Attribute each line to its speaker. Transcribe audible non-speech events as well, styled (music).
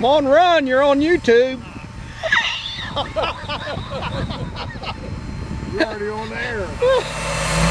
Speaker 1: Come on, run. You're on YouTube. (laughs)
Speaker 2: You're already on there. (laughs)